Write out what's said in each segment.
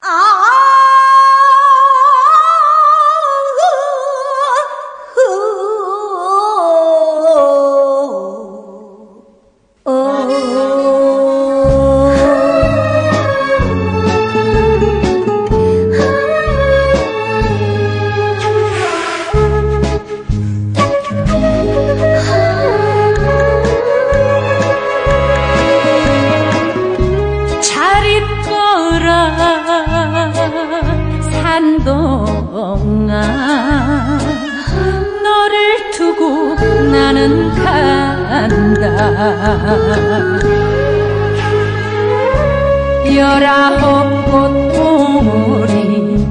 잘 너를 두고 나는 간다. 열아홉 꽃 봉오리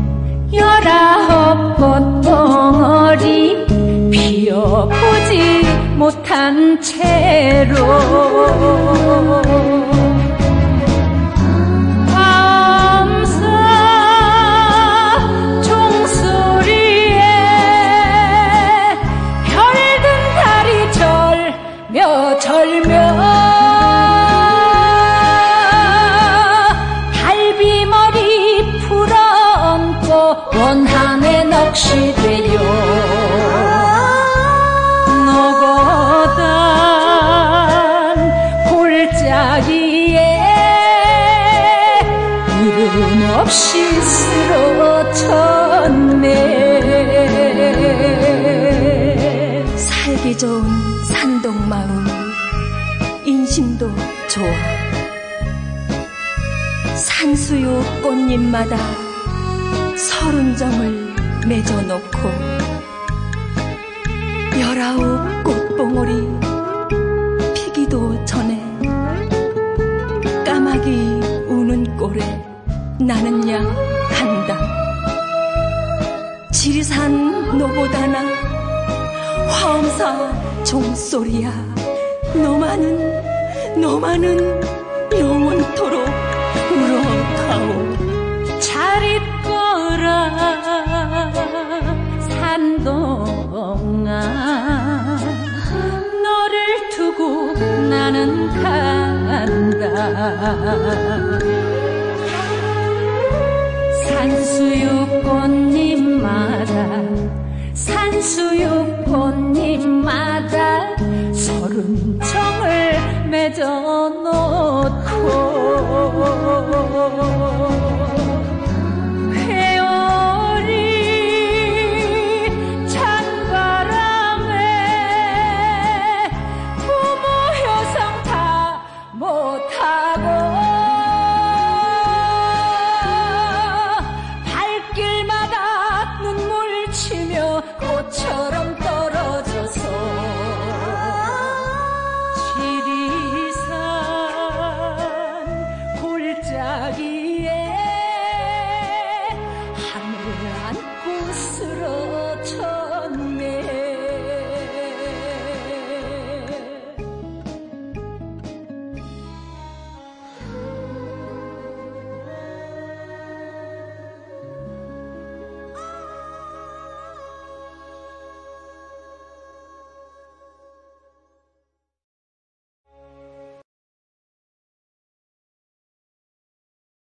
열아홉 꽃 봉오리 피어보지 못한 채로 골짜기에 이름 없이 쓰러졌네. 살기 좋은 산동 마음 인심도 좋아. 산수유 꽃잎마다 서른 점을 맺어놓고 열아홉 꽃봉오리 나는 야 간다. 지리산 노보다나 화엄사 종소리야. 너만은 너만은 영원토록 울어가오. 잘 있거라 산동아. 너를 두고 나는 간다 산수유 꽃잎마다 산수유 꽃잎마다 서른 정을 맺어놓고